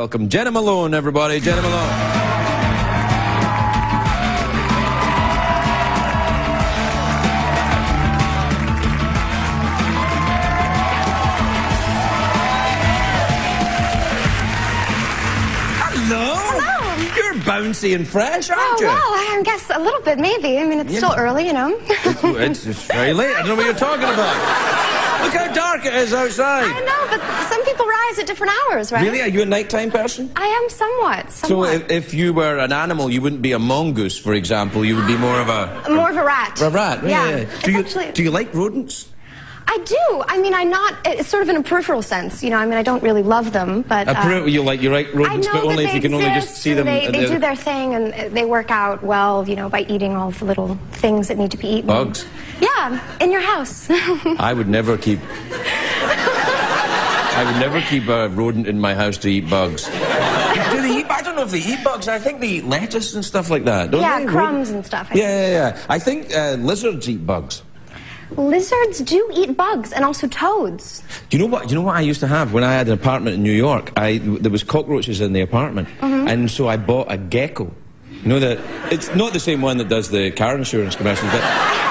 Welcome Jena Malone, everybody. Jena Malone. Hello. You're bouncy and fresh, aren't Oh, you? well, I guess a little bit, maybe. I mean, it's still early, you know. It's, it's very late. I don't know what you're talking about. Look how dark it is outside. I know, but some people rise at different hours, right? Really? Are you a nighttime person? I am somewhat, So if, if you were an animal, you wouldn't be a mongoose, for example. You would be more of a... More of a rat. A rat, Yeah. yeah. It's Do you, actually... do you like rodents? I do. I mean, I'm not. It's sort of in a peripheral sense, you know. I mean, I don't really love them, but. A uh, per- you like you like I rodents, but only if you they can only just see them. They, they do their thing, and they work out well, you know, by eating all the little things that need to be eaten. Bugs? Yeah, in your house. I would never keep. I would never keep a rodent in my house to eat bugs. do they eat? I don't know if they eat bugs. I think they eat lettuce and stuff like that. Don't yeah, they? crumbs and stuff. I Yeah, yeah, yeah. I think uh, lizards eat bugs. Lizards do eat bugs and also toads. Do you know what? Do you know what I used to have when I had an apartment in New York? I there was cockroaches in the apartment, Mm-hmm. and so I bought a gecko. You know that it's not the same one that does the car insurance commercials, but,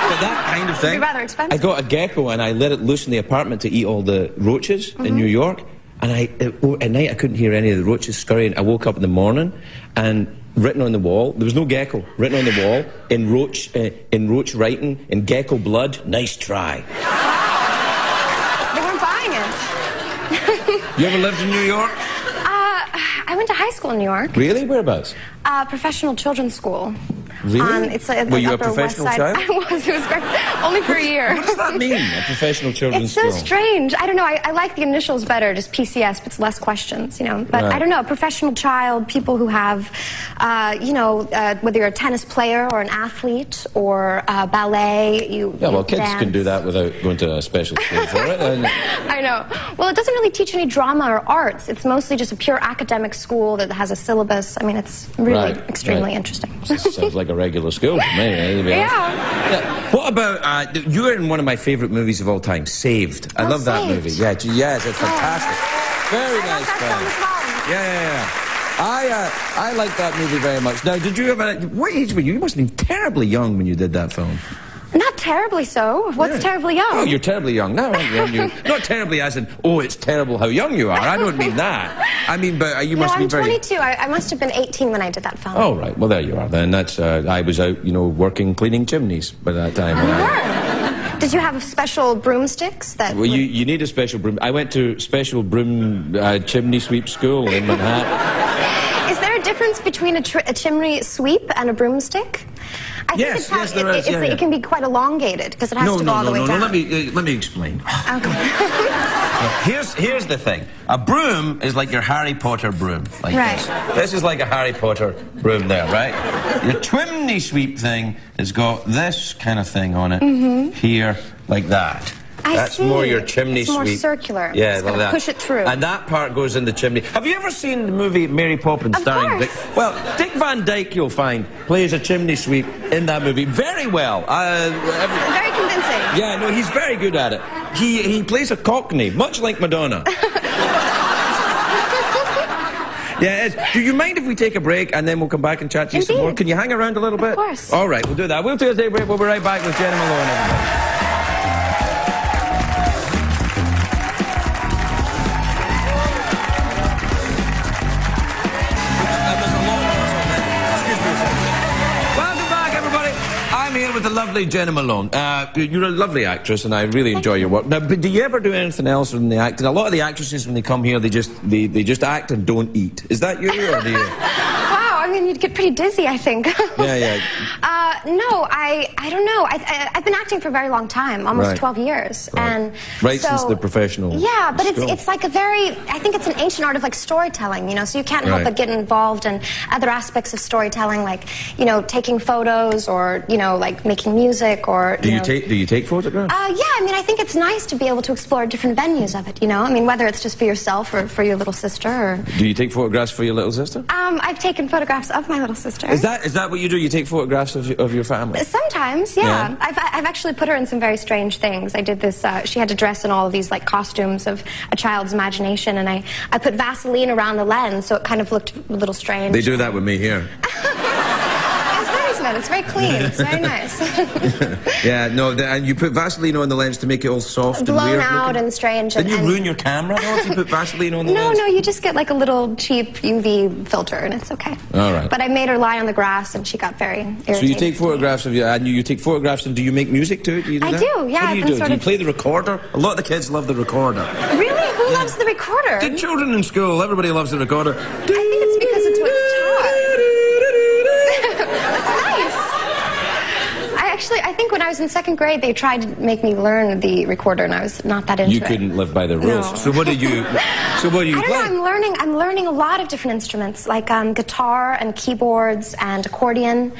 but that kind of thing. be rather expensive. I got a gecko and I let it loose in the apartment to eat all the roaches Mm-hmm. in New York. And I oh, at night I couldn't hear any of the roaches scurrying. I woke up in the morning and written on the wall there was no gecko. Written on the wall in roach uh, in roach writing in gecko blood. Nice try. They weren't buying it. You ever lived in New York? Uh, I went to high school in New York. Really? Whereabouts? Uh, professional children's school. Really? Um, it's like Were you a Upper West professional Side. child? I was. It was great. Only for a year. What does that mean, a professional children's It's so strange. I don't know. I, I like the initials better, just PCS, but it's less questions, you know. But Right. I don't know. A professional child, people who have, uh, you know, uh, whether you're a tennis player or an athlete or uh, ballet, you. Yeah, you well, kids dance. can do that without going to a special school for it. And I know. Well, it doesn't really teach any drama or arts. It's mostly just a pure academic school that has a syllabus. I mean, it's really Right, extremely right. interesting. sounds like a regular school to me. eh, to be honest. Yeah. Yeah. What about uh, you were in one of my favourite movies of all time, Saved. I Oh, love that movie. Yeah, gee, yes, it's fantastic. Very I love nice that film. film. Yeah, yeah, yeah. I uh, I like that movie very much. Now, did you ever? What age were you? You must have been terribly young when you did that film. Not terribly so. What's Yeah. terribly young? Oh, you're terribly young now, aren't you? Not terribly as in, oh, it's terrible how young you are. I don't mean that. I mean, but uh, you no, must I'm be very. 22. I, I must have been 18 when I did that film. Oh, right. Well, there you are then. That's, uh, I was out, you know, working cleaning chimneys by that time. You were. Did you have special broomsticks that? Well, you, you need a special broom. I went to special broom uh, chimney sweep school in Manhattan. Is there a difference between a, tr- a chimney sweep and a broomstick? I think Yes, it's how, yes, there it, is, yeah, yeah. it can be quite elongated because it has no, to go no, all no, the way no, no. down. Let me, uh, let me explain. Okay. Here's, here's the thing. A broom is like your Harry Potter broom. Like Right. this. This is like a Harry Potter broom there, right? Your chimney sweep thing has got this kind of thing on it here, like that. I That's see. more your chimney It's more sweep. circular. Yeah, It's like that. push it through. And that part goes in the chimney. Have you ever seen the movie Mary Poppins Of starring course. Dick? Well, Dick Van Dyke, you'll find, plays a chimney sweep in that movie very well. Uh, Very convincing. yeah, no, he's very good at it. He he plays a cockney, much like Madonna. Yeah, it is. Do you mind if we take a break and then we'll come back and chat to you some more? Can you hang around a little bit? Of course. All right, we'll do that. We'll take a day break. We'll be right back with Jena Malone. Everybody. With the lovely Jena Malone. Uh, you're a lovely actress, and I really enjoy your work. Now, but do you ever do anything else than the acting? A lot of the actresses, when they come here, they just they, they just act and don't eat. Is that you, or do you? I mean, you'd get pretty dizzy, I think. Yeah, yeah. Uh, no, I, I don't know. I, I, I've been acting for a very long time, almost Right. 12 years, Right. and Right so- since the professional Yeah, but it's school. it's like a very. I think it's an ancient art of like storytelling, you know. So you can't help Right. but get involved in other aspects of storytelling, like you know, taking photos or you know, like making music or. Do you know, take do you take photographs? Uh, yeah, I mean, I think it's nice to be able to explore different venues of it, you know? I mean, whether it's just for yourself or for your little sister or. Do you take photographs for your little sister? Um, I've taken photographs photographs of my little sister. Is that is that what you do? You take photographs of, of your family? Sometimes, yeah. Yeah. I've, I've actually put her in some very strange things. I did this, uh, she had to dress in all of these like costumes of a child's imagination, and I, I put Vaseline around the lens so it kind of looked a little strange. They do that with me here. It's nice, man. It's very clean. It's very nice. Yeah, no, the, and you put Vaseline on the lens to make it all soft and Blown weird out looking. and strange. Then and, you and- ruin your camera though if you put Vaseline on the No, lens. no, you just get like a little cheap UV filter and it's okay. All right. But I made her lie on the grass and she got very irritated. So you take photographs of you, and you, you take photographs, and do you make music too? Do you do I that? do, yeah, What I've do you do? Do you of- play the recorder? A lot of the kids love the recorder. Really? Who loves the recorder? The children in school, everybody loves the recorder. I think when I was in second grade, they tried to make me learn the recorder, and I was not that into You it. couldn't live by the rules. No. So what did you? So what do you I don't play? know. I'm learning. I'm learning a lot of different instruments, like um, guitar and keyboards and accordion.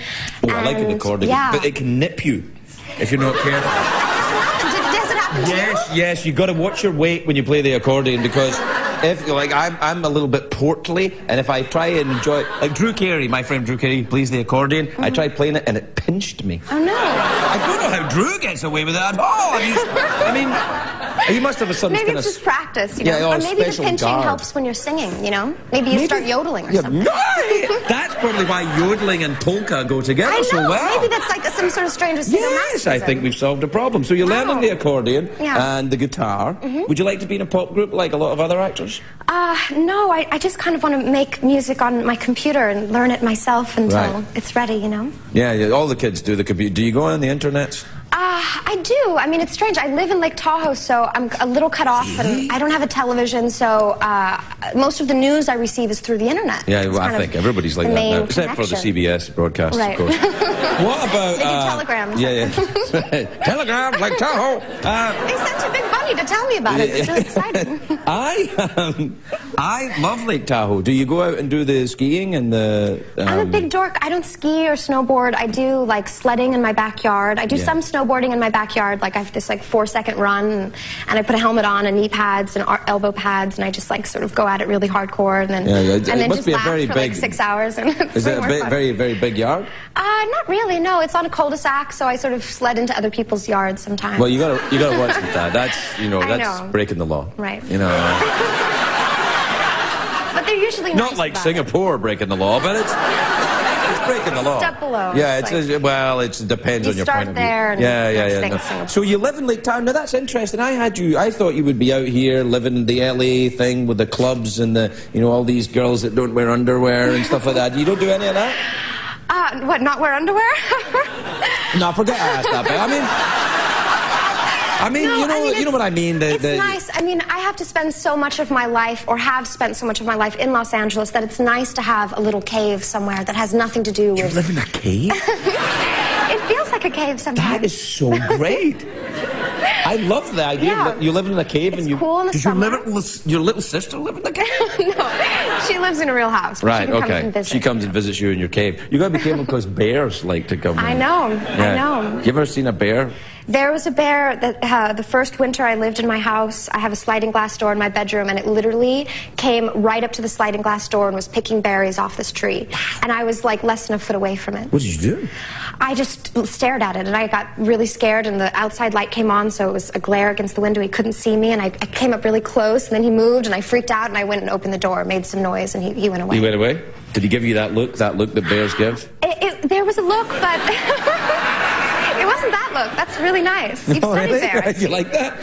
Oh, I like an accordion, Yeah. but it can nip you if you're not careful. Does it- happen to you? Yes, yes, you got to watch your weight when you play the accordion because if like I'm, I'm a little bit portly, and if I try and enjoy like Drew Carey, my friend Drew Carey plays the accordion. Mm-hmm. I tried playing it and it pinched me. Oh no. I don't know how Drew gets away with that at all. I mean, I mean he must have some Maybe it's just practice, you know. Yeah, or or maybe the pinching guard. helps when you're singing, you know. Maybe you start yodeling or yeah, something. No, that's probably why yodeling and polka go together I know. so well. Maybe that's like some sort of strange Yes, I think we've solved a problem. So you're learning Wow. the accordion Yeah. and the guitar. Would you like to be in a pop group like a lot of other actors? Uh, no, I, I just kind of want to make music on my computer and learn it myself until Right. it's ready, you know. Yeah, yeah, all the kids do the computer. Do you go on the internet? Uh, I do. I mean, it's strange. I live in Lake Tahoe, so I'm a little cut off, and I don't have a television, so uh, most of the news I receive is through the internet. Yeah, well, I think everybody's like the that main now, except for the. CBS broadcasts, Right. of course. what about They do uh, telegrams. Yeah, yeah. telegrams like Tahoe. Uh, They sent a big bunny to tell me about it. It's really exciting. I um, I love Lake Tahoe. Do you go out and do the skiing and the? Um, I'm a big dork. I don't ski or snowboard. I do like sledding in my backyard. I do Yeah. some snowboarding in my backyard. Like I have this like four second run, and, and I put a helmet on and knee pads and ar- elbow pads, and I just like sort of go at it really hardcore, and then Yeah, yeah, it- and it then must just be a laugh very for big- like six hours. And Is it a big, very very big yard? Uh, not really. No, it's on a cul-de-sac, so I sort of sled into other people's yards sometimes. Well, you gotta you gotta watch with that. That's you know that's know. breaking the law. Right. You know, but they're usually not nice like about it. Singapore breaking the law, but it's. Breaking the law. Step below. Yeah, It's it's, like- well, it depends on your start point of view. there and yeah, yeah, yeah. no. So you live in Lake Town. Now that's interesting. I had you. I thought you would be out here living the LA thing with the clubs and the you know all these girls that don't wear underwear and stuff like that. You don't do any of that. Uh, what? Not wear underwear? No, forget I asked that. But I mean, I mean, No, you know, I mean, you know what I mean. The, it's the, nice. I mean, I have to spend so much of my life, or have spent so much of my life in Los Angeles, that it's nice to have a little cave somewhere that has nothing to do You with. live in a cave. It feels like a cave sometimes. That is so great. I love the idea Yeah. that you live in a cave It's and you. cool in the your summer. little, your little sister live in the cave? no, she lives in a real house. Right. She okay. Come. She comes and visits you in your cave. You gotta be careful because bears like to come. I in. know. Yeah. I know. You ever seen a bear? There was a bear that uh, the first winter I lived in my house. I have a sliding glass door in my bedroom, and it literally came right up to the sliding glass door and was picking berries off this tree. And I was like less than a foot away from it. What did you do? I just stared at it, and I got really scared. And the outside light came on, so it was a glare against the window. He couldn't see me, and I, I came up really close. And then he moved, and I freaked out, and I went and opened the door, made some noise, and he, he went away. He went away. Did he give you that look? That look that bears give? It, it, there was a look, but it wasn't that look. That's really nice. You've Oh, studied really? bears. you like that?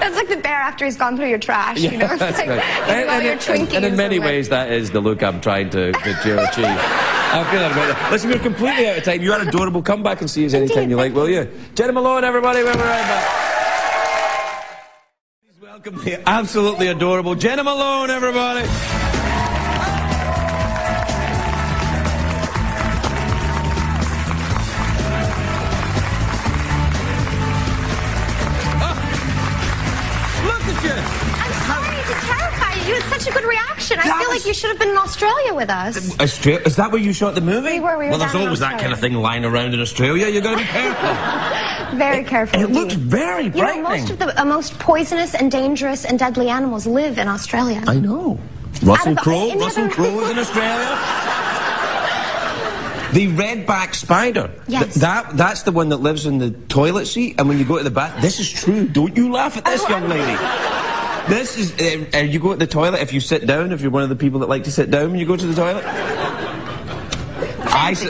That's like the bear after he's gone through your trash. you know, it's that's like right. And, your and- Twinkies. and in many ways, that is the look I'm trying to, to, to achieve. I feel about that. Listen, we're completely out of time. You are adorable. Come back and see us anytime you like, will you? Jena Malone, everybody, we'll be right back. Please welcome the absolutely adorable Jena Malone, everybody. Like you should have been in Australia with us. Australia? Is that where you shot the movie? We were, we were well, there's always that kind of thing lying around in Australia. You've got to be careful. Very careful. And it looks very You know, most of the uh, most poisonous and dangerous and deadly animals live in Australia. I know. Russell Crowe. Russell Crowe is in Australia. The redback spider. Yes. Th- that that's the one that lives in the toilet seat, and when you go to the bath, this is true. Don't you laugh at this, Oh, young lady. This is. Uh, uh, you go to the toilet if you sit down. If you're one of the people that like to sit down when you go to the toilet.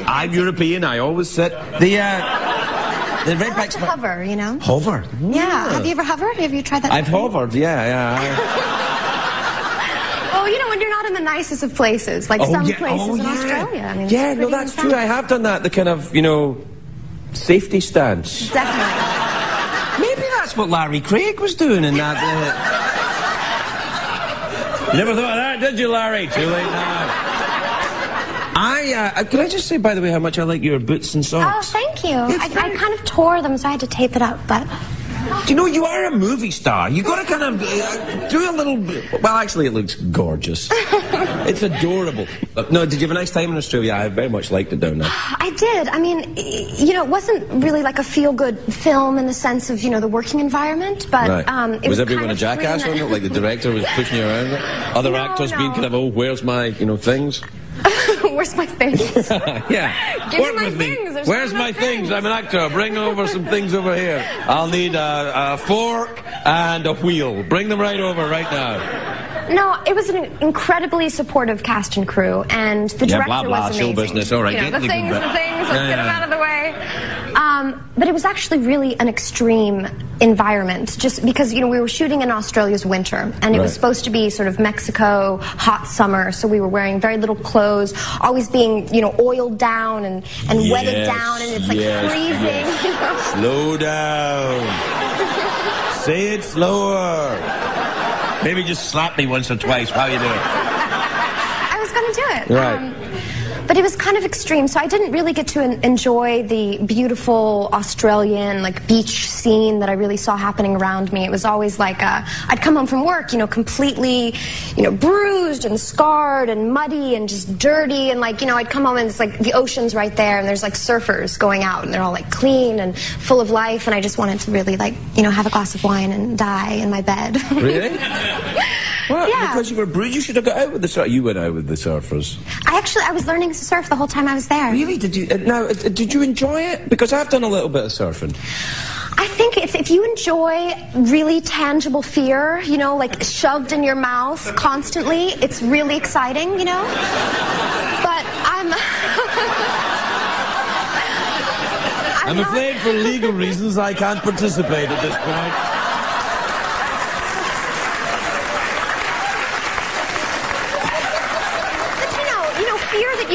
I'm European. I always sit. The uh, the I redback like to hover, you know? Hover. Yeah. Have you ever hovered? Have you tried that? I've hovered. Yeah, yeah. Oh, you know, when you're not in the nicest of places, like some places oh, in yeah. Australia. I mean, yeah, no, that's intense. true. I have done that. The kind of, you know, safety stance. Definitely. Maybe that's what Larry Craig was doing in that. Uh... You never thought of that, did you, Larry? Too late now. I, uh, can I just say, by the way, how much I like your boots and socks? Oh, thank you. I, I kind of tore them, so I had to tape it up, but. Do you know, you are a movie star. you got to kind of uh, do a little. Well, actually, it looks gorgeous. it's adorable. Uh, No, did you have a nice time in Australia? I very much liked it down there. I did. I mean, you know, it wasn't really like a feel-good film in the sense of, you know, the working environment, but Right. um, it was, was everyone kind a of jackass free- on it? Like the director was pushing you around? Other No, actors being kind of, oh, where's my, you know, things? Where's my things? yeah. Give me Work my with things. me. Where's my things? things. I'm an actor. Bring over some things over here. I'll need a, a fork and a wheel. Bring them right over right now. No, it was an incredibly supportive cast and crew, and the Yeah, director blah, blah, was show amazing. business. All right, you know, the things, the things. Let's Yeah, get them out of the way. Um, but it was actually really an extreme environment, just because you know we were shooting in Australia's winter, and it was supposed to be sort of Mexico hot summer, so we were wearing very little clothes, always being you know oiled down and and wetted Yes, down, and it's like yes, freezing. yes. You know? Slow down. Say it slower. Maybe just slap me once or twice while you do it. I was going to do it. Um, Right. But it was kind of extreme, so I didn't really get to en- enjoy the beautiful Australian like beach scene that I really saw happening around me. It was always like uh, I'd come home from work, you know, completely, you know, bruised and scarred and muddy and just dirty, and like you know, I'd come home and it's like the ocean's right there, and there's like surfers going out, and they're all like clean and full of life, and I just wanted to really like you know have a glass of wine and die in my bed. Really? Well, Yeah. because you were bruised, you should have got out with the surfers. You went out with the surfers. I actually I was learning to surf the whole time I was there. Really? Did you? Uh, now, uh, did you enjoy it? Because I've done a little bit of surfing. I think if, if you enjoy really tangible fear, you know, like shoved in your mouth constantly, it's really exciting, you know? But I'm. I'm not- afraid for legal reasons I can't participate at this point. But you know, you know, fear that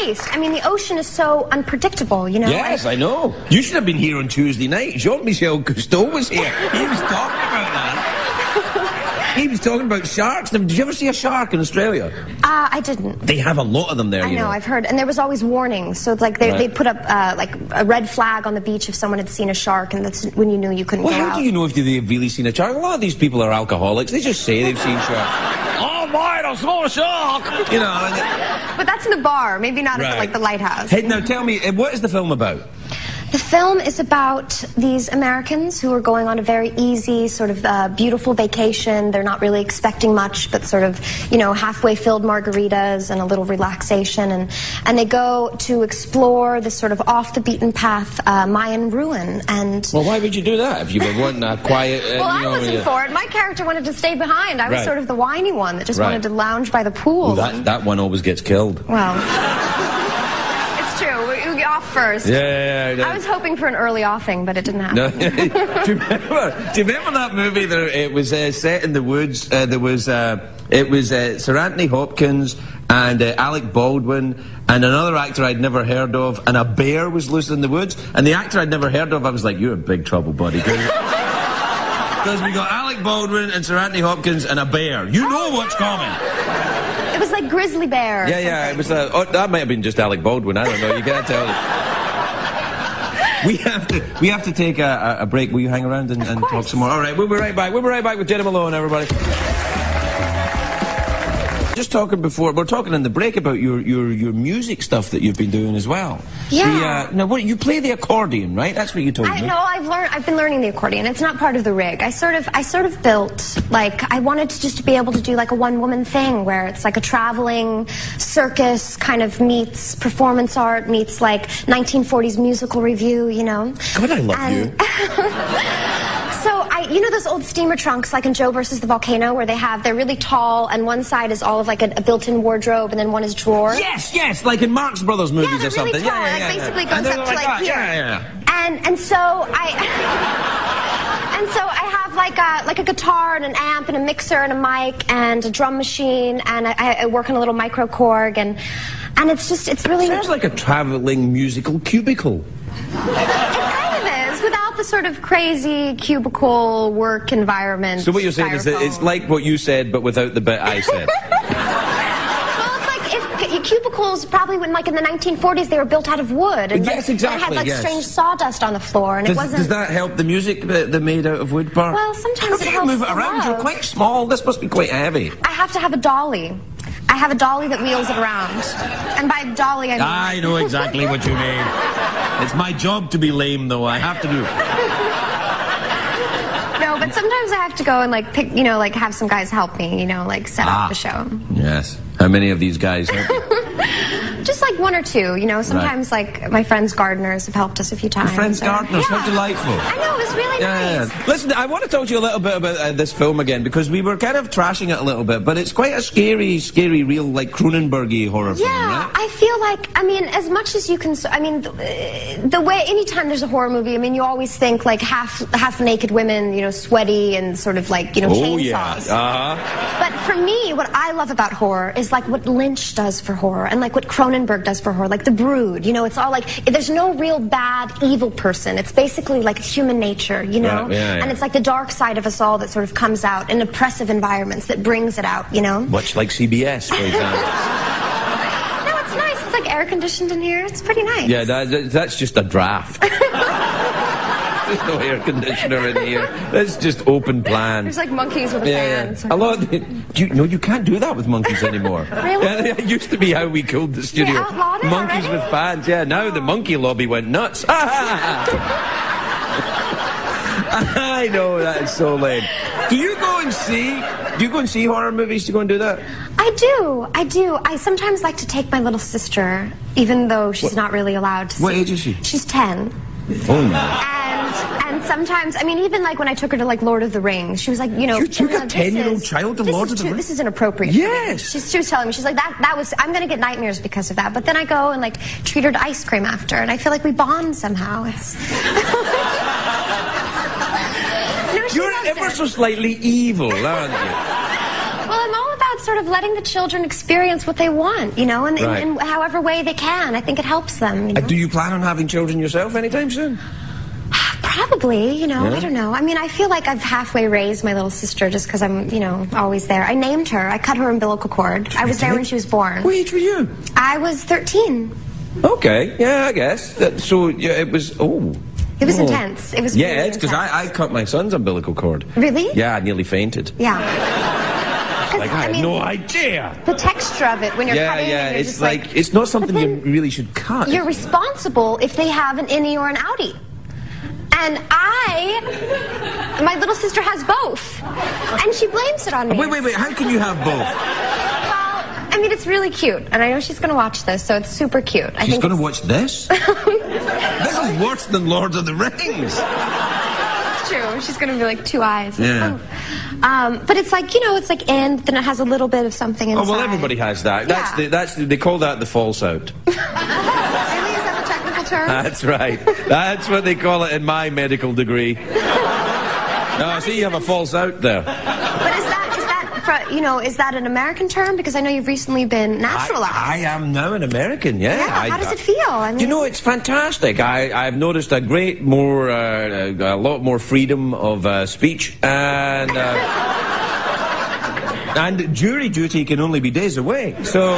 I mean, the ocean is so unpredictable, you know? Yes, I know. You should have been here on Tuesday night. Jean-Michel Cousteau was here. He was talking about that. He was talking about sharks. Did you ever see a shark in Australia? Uh, I didn't. They have a lot of them there, I you know, know. I've heard, and there was always warnings. So like they, Right. they'd put up uh, like a red flag on the beach if someone had seen a shark, and that's when you knew you couldn't Well, how out. do you know if they've really seen a shark? A lot of these people are alcoholics. They just say they've seen sharks. My, I saw a shark! You know. But that's in the bar, maybe not at Right. like the lighthouse. Hey, now tell me, uh, what is the film about? The film is about these Americans who are going on a very easy, sort of uh, beautiful vacation. They're not really expecting much, but sort of, you know, halfway filled margaritas and a little relaxation. And, and they go to explore this sort of off the beaten path uh, Mayan ruin. And Well, why would you do that if you were wanting a quiet? Uh, well, you know, I wasn't uh, for it. My character wanted to stay behind. I was Right. sort of the whiny one that just Right. wanted to lounge by the pool. Well, that that one always gets killed. Well, it's true. We, we get off first. Yeah, yeah, yeah. I was hoping for an early offing, but it didn't happen. No. do, you remember, do you remember that movie? There, it was uh, set in the woods. Uh, there was uh, it was uh, Sir Anthony Hopkins and uh, Alec Baldwin and another actor I'd never heard of, and a bear was loose in the woods. And the actor I'd never heard of, I was like, "You're in big trouble, buddy." Because we got Alec Baldwin and Sir Anthony Hopkins and a bear. You know what's coming. It was like Grizzly Bear. Yeah, yeah. It was. Uh, oh, that may have been just Alec Baldwin. I don't know. You can't tell. We have to. We have to take a, a break. Will you hang around and, and talk some more? All right. We'll be right back. We'll be right back with Jena Malone, everybody. Just talking before. We're talking in the break about your your, your music stuff that you've been doing as well. Yeah. The, uh, now, what you play the accordion, right? That's what you told I me. know I've learned I've been learning the accordion. It's not part of the rig. I sort of I sort of built like I wanted to just be able to do like a one woman thing where it's like a traveling circus kind of meets performance art meets like 1940s musical review, you know. God, I love And- you. So I, you know those old steamer trunks like in Joe versus the Volcano where they have they're really tall and one side is all of like a, a built-in wardrobe and then one is drawer. Yes, yes, like in Marx Brothers movies Yeah, or they're really something. tall. yeah, Like yeah, yeah. basically And goes up to like that. here. Yeah, yeah. And and so I and so I have like a like a guitar and an amp and a mixer and a mic and a drum machine and I, I work on a little micro Korg and and it's just it's really Sounds like a travelling musical cubicle. it kind of is without the sort of crazy cubicle work environment. So what you're saying is that it's like what you said, but without the bit I said. Well, it's like if cubicles probably when like in the 1940s they were built out of wood and Yes, like, and had like yes. strange sawdust on the floor and Does, it wasn't. does that help the music that they're made out of wood part? Well, sometimes How it do you helps move it around? You're quite small. This must be quite heavy. I have to have a dolly. I have a dolly that wheels it around. And by dolly, I mean. I know exactly what you mean. It's my job to be lame, though. I have to do. No, but sometimes I have to go and like pick, you know, like have some guys help me, you know, like set Ah. up the show. Yes. How many of these guys? Just like one or two, you know. Sometimes like my friends gardeners have helped us a few times. friends or- gardeners, how delightful. I know it was really Yeah, nice. yeah. Listen, I want to talk to you a little bit about uh, this film again because we were kind of trashing it a little bit, but it's quite a scary, scary, real like Cronenbergy horror film, Yeah, right? I feel like I mean, as much as you can. I mean, the, the way anytime there's a horror movie, I mean, you always think like half half naked women, you know, sweaty and sort of like you know Oh yeah. Uh huh. But for me, what I love about horror is like what Lynch does for horror and like what Cronenberg does for horror, like The Brood. You know, it's all like there's no real bad evil person. It's basically like human nature, you know? Right, yeah, yeah. And it's like the dark side of us all that sort of comes out in oppressive environments that brings it out, you know? Much like CBS, for example. No, it's nice. It's like air conditioned in here. It's pretty nice. yeah, that- that's just a draft. There's no air conditioner in here. It's just open plan. There's like monkeys with a Yeah, fan. yeah. A lot. Of, you, no, you can't do that with monkeys anymore. Really? Yeah, it used to be how we killed the studio. monkeys already? with fans. Yeah. Now the monkey lobby went nuts. I know that is so lame. Do you go and see? Do you go and see horror movies to go and do that? I do. I do. I sometimes like to take my little sister, even though she's not really allowed to What see. age is she? She's 10. Oh no. Sometimes, I mean, even like when I took her to like Lord of the Rings, she was like, you know, You took a 10-year-old child to Lord of the too- Rings?" This is inappropriate. Yes. She's, she was telling me, she's like, that that was, I'm gonna get nightmares because of that. But then I go and like treat her to ice cream after, and I feel like we bond somehow. It's. no, You're ever it. so slightly evil, aren't you? Well, I'm all about sort of letting the children experience what they want, you know, in, in- Right. in, however way they can. I think it helps them. You Uh. Do you plan on having children yourself anytime soon? Probably, you know, Yeah? I don't know. I mean, I feel like I've halfway raised my little sister just because I'm, you know, always there. I named her. I cut her umbilical cord. I was there when she was born. What age were you? I was 13. Okay, yeah, I guess. That, so yeah, it was. Oh. It was Oh. intense. It was Yeah, really it's because. I, I cut my son's umbilical cord. Really? Yeah, I nearly fainted. Yeah. Like I, had mean, no idea. the texture of it when you're Yeah, cutting, yeah. and you're It's just like, like, it's not something you really should cut. You're responsible if they have an innie or an outie. And I, my little sister has both. And she blames it on me. Wait, wait, wait. How can you have both? Well, I mean, it's really cute. And I know she's going to watch this, so it's super cute. I She's going to watch this. this is worse than Lord of the Rings. It's true. She's going to be like two eyes. Yeah. Um, but it's like, you know, it's like and then it has a little bit of something inside. Oh well, everybody has that. That's Yeah. the, that's the, they call that the false out. Really? Is that a technical term? That's right. That's what they call it in my medical degree. No, I see you have a false out there. but is that, is that, you know, is that an American term? Because I know you've recently been naturalized. I, I am now an American. Yeah. Yeah, I- how does it feel? I mean- you know, it's fantastic. I, I've noticed a great more, uh, a lot more freedom of uh, speech, and uh, and jury duty can only be days away. So,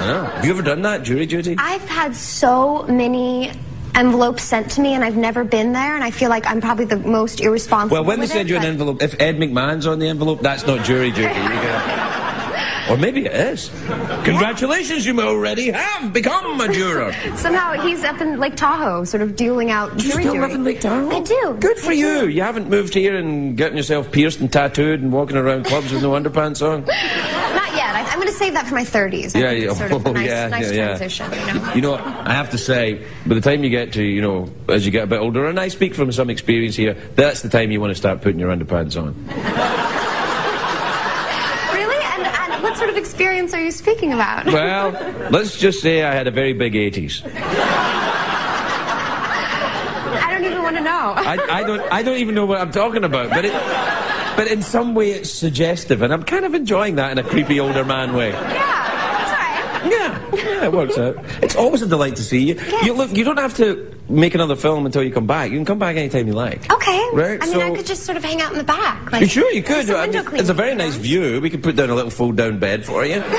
I know. Have you ever done that, jury duty? I've had so many envelopes sent to me and I've never been there and I feel like I'm probably the most irresponsible Well, when they send it, you an envelope, if Ed McMahon's on the envelope, that's not jury duty. You Or maybe it is. Congratulations, you already have become a juror. Somehow he's up in Lake Tahoe, sort of dealing out Do you jury still duty. live in Lake Tahoe? I do. Good for I you. do. You haven't moved here and gotten yourself pierced and tattooed and walking around clubs with no underpants on? Not yet. I, I'm going to save that for my 30s. I Yeah, yeah. It's sort of a Oh, nice, yeah, nice yeah, yeah. transition, you know. You know, I have to say, by the time you get to, you know, as you get a bit older, and I speak from some experience here, that's the time you want to start putting your underpants on. Really? And, and what sort of experience are you speaking about? Well, let's just say I had a very big 80s. I don't even want to know. I, I don't I don't even know what I'm talking about, but it but in some way it's suggestive, and I'm kind of enjoying that in a creepy older man way. yeah, right. Yeah, yeah, it works out. It's always a delight to see you. You look, you don't have to make another film until you come back. You can come back anytime you like. Okay. Right, I mean, so- I could just sort of hang out in the back. Like, You sure you could? there's a I mean, it's a very nice view. We could put down a little fold-down bed for you.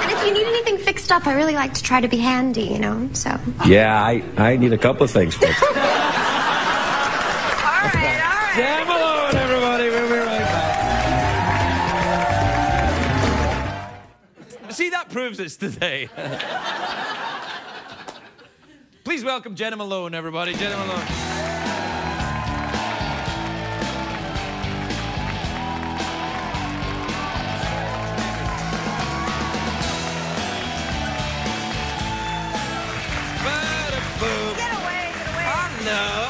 And if you need anything fixed up, I really like to try to be handy, you know. So. Yeah, I, I need a couple of things fixed. See, that proves it's today. Please welcome Jena Malone, everybody. Jena Malone. Ba-da-boom. Get away, get away. Hello.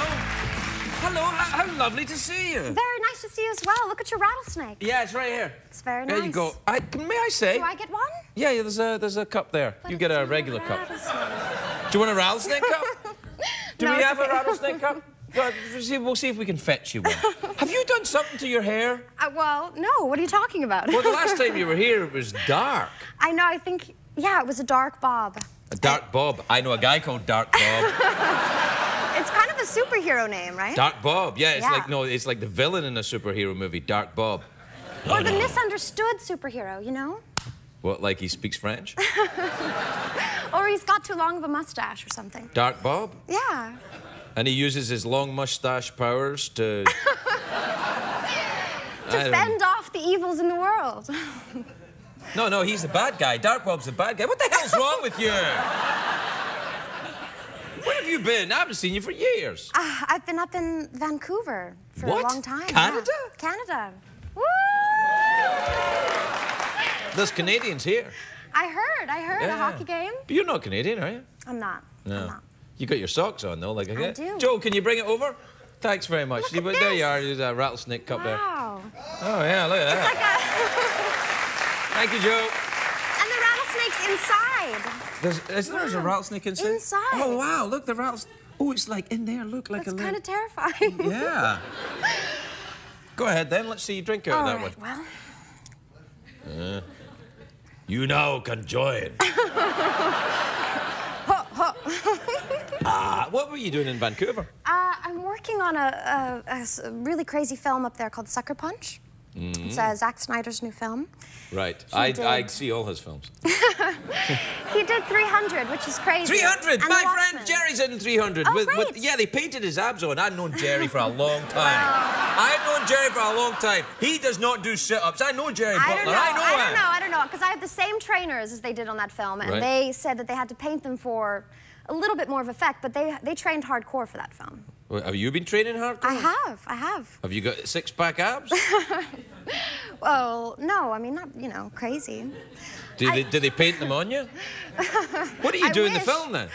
Hello. How, how lovely to see you. Very to you as well. Look at your rattlesnake. Yeah, it's right here. It's very nice. There you go. I, may I say? Do I get one? Yeah, yeah, there's a there's a cup there. But you get a regular cup. Do you want a rattlesnake cup? Do No, we have okay. a rattlesnake cup? We'll see if we can fetch you one. have you done something to your hair? Uh, well, no. What are you talking about? Well, the last time you were here, it was dark. I know. I think. Yeah, it was a dark bob. A dark Bob. I know a guy called Dark Bob. It's kind of a superhero name, right? Dark Bob. Yeah, it's Yeah. like no, it's like the villain in a superhero movie, Dark Bob. or the misunderstood superhero, you know? What, like he speaks French? Or he's got too long of a mustache or something. Dark Bob? Yeah. And he uses his long mustache powers to. To fend off the evils in the world. No, no, he's the bad guy. Dark Bob's the bad guy. What the hell's wrong with you? Where have you been? I haven't seen you for years. Ah, I've been up in Vancouver for What? a long time. Canada? Yeah. Canada. Woo! There's Canadians here. I heard, I heard a hockey game. But you're not Canadian, are you? I'm not. No. I'm not. You got your socks on though, like I get. do. Joe, can you bring it over? Thanks very much. Look You- at but there you are. There's a rattlesnake cup there. Wow. Oh yeah, look at that. Like a... Thank you, Joe. and the rattlesnake's inside. There's, is there there's a rattlesnake inside? Inside. Oh wow! Look, the rattlesnake. Oh, it's like in there. Look, like That's a It's kind of terrifying. Yeah. Go ahead then. Let's see you drink out All of that right, one. well, You now can join. Ah, what were you doing in Vancouver? uh, I'm working on a a really crazy film up there called Sucker Punch. Mm-hmm. It's uh, Zack Snyder's new film. Right. I, did. I see all his films. He did 300, which is crazy. 300! My friend Jerry's in 300. Oh, with, with, yeah, they painted his abs on. I've known Jerry for a long time. I've known Jerry for a long time. He does not do sit ups. I know Jerry I Butler. don't know. I know I him. don't know. I don't know. Because I have the same trainers as they did on that film, and Right. they said that they had to paint them for a little bit more of effect, but they they trained hardcore for that film. Well, Have you been training hardcore? I have. I have. Have you got six pack abs? Well, no. I mean, not you know, crazy. Do I- they, do they paint them on you? What do you I do in the film then?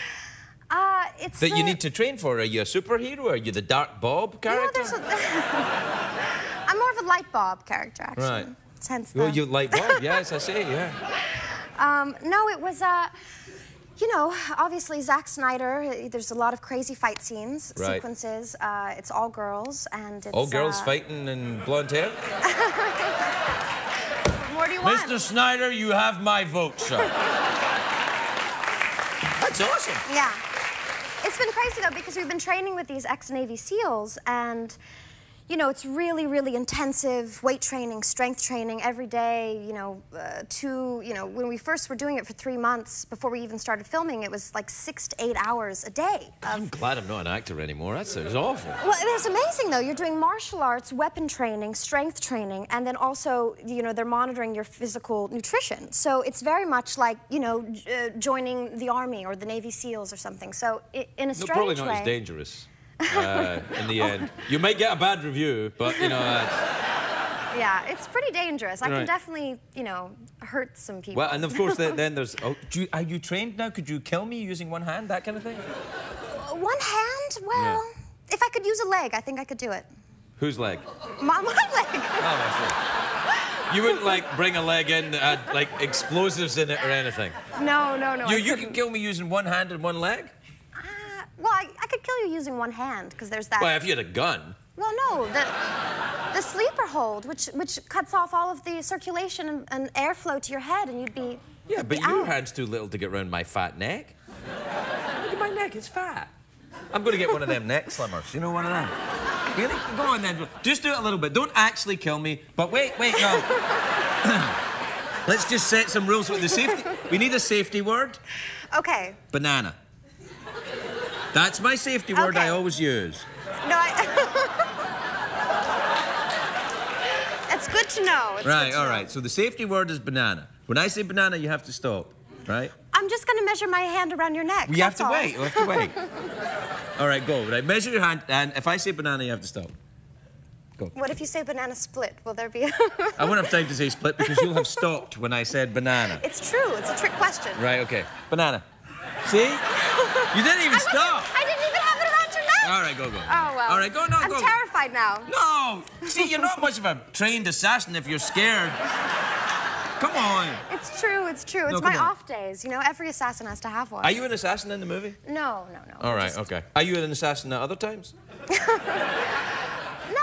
Uh, it's That you uh, need to train for? Are you a superhero? Are you the Dark Bob You know, character? there's a, I'm more of a light bulb character, actually. Right. Hence the, Oh, you like Bob? yes, I see. Yeah. Um, no, it was, uh, you know, obviously Zack Snyder. uh, There's a lot of crazy fight scenes, Right. sequences. Uh, it's all girls, and it's All girls uh, fighting and blonde hair. What do you want? Mr. Snyder, you have my vote, sir. That's awesome. Yeah. It's been crazy though because we've been training with these ex-Navy SEALs and you know, it's really, really intensive weight training, strength training every day. You know, uh, two, you know, when we first were doing it for three months before we even started filming, it was like six to eight hours a day. I'm glad I'm not an actor anymore. That sounds awful. Well, it's amazing though. You're doing martial arts, weapon training, strength training, and then also, you know, they're monitoring your physical nutrition. So it's very much like, you know, uh, joining the army or the Navy SEALs or something. So in a strange no, probably not way, as dangerous uh, in the end. You might get a bad review, but you know. Uh, yeah, it's pretty dangerous. I Right. can definitely, you know, hurt some people. well, and of course, then, then there's. Oh, do you, are you trained now? Could you kill me using one hand? That kind of thing. One hand? Well, if I could use a leg, I think I could do it. Whose leg? My, my leg. Oh. You wouldn't like bring a leg in that had like explosives in it or anything. No, no, no. You, you can kill me using one hand and one leg? Well, I, I could kill you using one hand because there's that. Well, if you had a gun. Well, no, the, the sleeper hold, which which cuts off all of the circulation and, and airflow to your head, and you'd be. Yeah, but be your out. hand's too little to get around my fat neck. Look at my neck, it's fat. I'm going to get one of them neck slimmers. You know one of them? Really? Go on then. Just do it a little bit. Don't actually kill me. But wait, wait, no. Let's just set some rules with the safety. We need a safety word. Okay. Banana. That's my safety word I always use. No, I. it's good to know. It's Right, all right. know. So the safety word is banana. When I say banana, you have to stop, right? I'm just going to measure my hand around your neck. We have to all. wait. We have to wait. all right, go. Right, measure your hand, and if I say banana, you have to stop. Go. What if you say banana split? Will there be? A... I won't have time to say split because you'll have stopped when I said banana. it's true. It's a trick question. Right, okay. Banana. See? You didn't even I stop. I didn't even have it around your neck. All right, go, go. Oh well. All right, go, no, I'm go. terrified now. No! See, you're not much of a trained assassin if you're scared. Come on. It's true. It's true. It's No, my on. off days. You know, every assassin has to have one. Are you an assassin in the movie? No, no, no. All right, Just- okay. Are you an assassin at other times?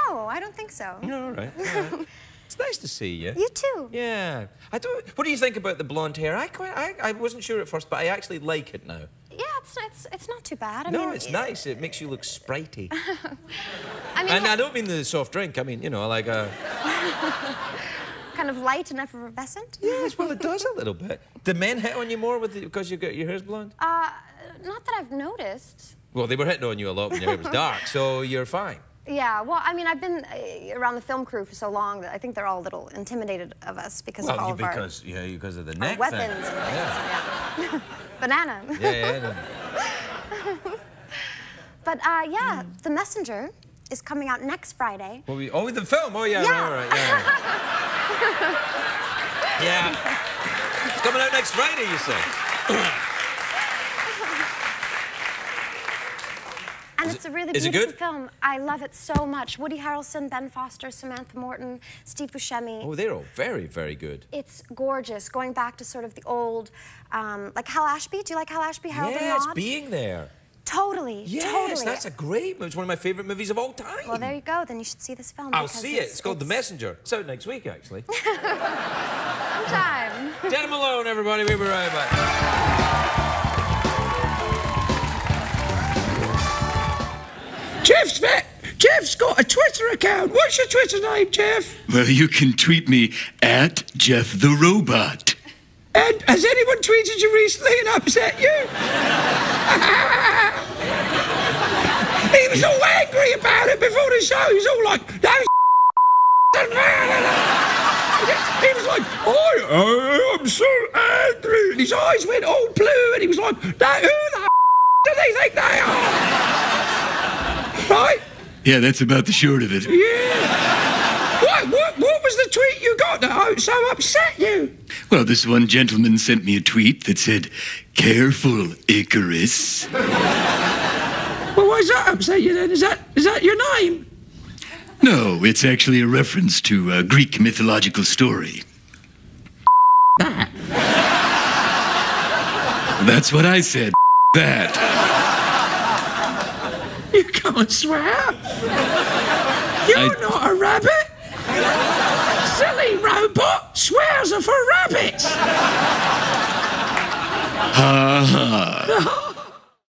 No, I don't think so. No, all right. all right. It's nice to see you. You too. Yeah. I don't. What do you think about the blonde hair? I quite. I, I wasn't sure at first, but I actually like it now. Yeah, it's it's it's not too bad. I no, mean, it's y- nice. It makes you look spritey. I mean, and I don't mean the soft drink. I mean, you know, like a. kind of light and effervescent. Yes, well, it does a little bit. Do men hit on you more with the, because you got your hair's blonde? Uh, not that I've noticed. Well, they were hitting on you a lot when your hair was dark, so you're fine. Yeah, well, I mean, I've been uh, around the film crew for so long that I think they're all a little intimidated of us because of all Well, of because yeah, because of the our, neck our thing. weapons and things. Yeah. Yeah. Banana. Yeah, yeah. But uh, yeah, The Messenger is coming out next Friday. Well, we, oh, the film. Oh, yeah, Yeah. right, right, yeah. yeah. It's coming out next Friday, you say. And it's a really beautiful good? film. I love it so much. Woody Harrelson, Ben Foster, Samantha Morton, Steve Buscemi. Oh, they're all very, very good. It's gorgeous, going back to sort of the old, um, like Hal Ashby. Do you like Hal Ashby? Harold and yes, Maude? being there. Totally, Yes, totally. that's a great movie. It's one of my favourite movies of all time. Well, there you go. Then you should see this film. I'll see it. It's called The Messenger. It's out next week, actually. Sometime. Jena Malone, everybody. We'll be right back. Geoff's vet. Geoff's got a Twitter account. What's your Twitter name, Geoff? Well, you can tweet me at Geoff the Robot. And has anyone tweeted you recently and upset you? he was all angry about it before the show. He was all like, "Those He was like, I, I am so angry. And his eyes went all blue and he was like, who the do they think they are? Right? Yeah, that's about the short of it. Yeah. What, what, what was the tweet you got that oh, so upset you? Well, this one gentleman sent me a tweet that said, Careful, Icarus. Well, why does that upset you then? Is that is that your name? No, it's actually a reference to a Greek mythological story. That. That's what I said. That. Can't swear. You're I- not a rabbit. Silly robot. Swears are for rabbits. Ha ha. Oh.